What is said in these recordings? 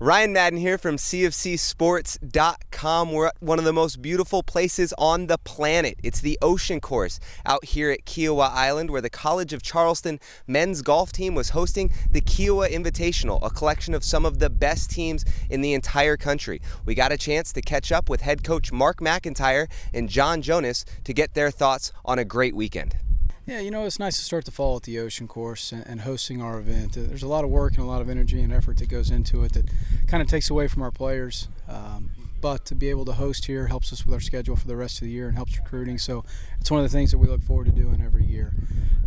Ryan Madden here from CofCSports.com. We're at one of the most beautiful places on the planet. It's the Ocean Course out here at Kiawah Island, where the College of Charleston men's golf team was hosting the Kiawah Invitational, a collection of some of the best teams in the entire country. We got a chance to catch up with head coach Mark McIntyre and John Jonas to get their thoughts on a great weekend. Yeah, you know, it's nice to start the fall at the Ocean Course and, and, hosting our event. There's a lot of work and a lot of energy and effort that goes into it that kind of takes away from our players. Um, but to be able to host here helps us with our schedule for the rest of the year and helps recruiting. So it's one of the things that we look forward to doing every year.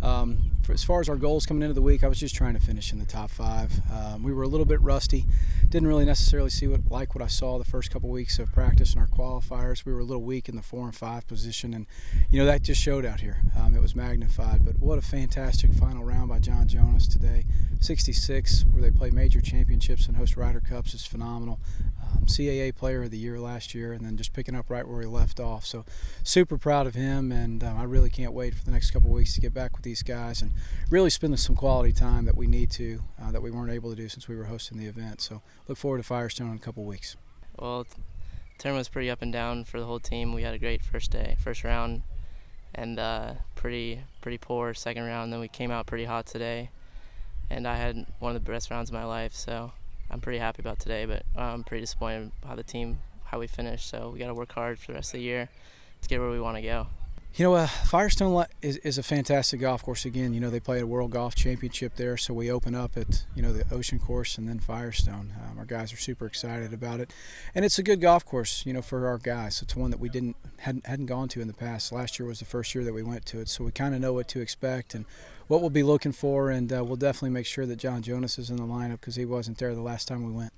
Um, for, as far as our goals coming into the week, I was just trying to finish in the top five. Um, we were a little bit rusty, didn't really necessarily see what like what I saw the first couple weeks of practice in our qualifiers. We were a little weak in the four and five position, and you know that just showed out here. Um, it was magnified. But what a fantastic final round by John Jonas today, 66, where they play major championships and host Ryder Cups is phenomenal. Um, CAA Player of the Year last year, and then just picking up right where he left off. So super proud of him, and um, I really can't wait for the next couple weeks to get back with these guys and really spend some quality time that we need to uh, that we weren't able to do since we were hosting the event. So look forward to Firestone in a couple weeks. Well, the tournament was pretty up and down for the whole team. We had a great first day, first round, and uh, pretty pretty poor second round. Then we came out pretty hot today, and I had one of the best rounds of my life. So I'm pretty happy about today, but I'm pretty disappointed how the team how we finished. So we got to work hard for the rest of the year to get where we want to go. You know, uh, Firestone is, is a fantastic golf course. Again, you know, they play a World Golf Championship there, so we open up at, you know, the Ocean Course and then Firestone. Um, our guys are super excited about it. And it's a good golf course, you know, for our guys. It's one that we didn't hadn't, hadn't gone to in the past. Last year was the first year that we went to it, so we kind of know what to expect and what we'll be looking for, and uh, we'll definitely make sure that John Jonas is in the lineup because he wasn't there the last time we went.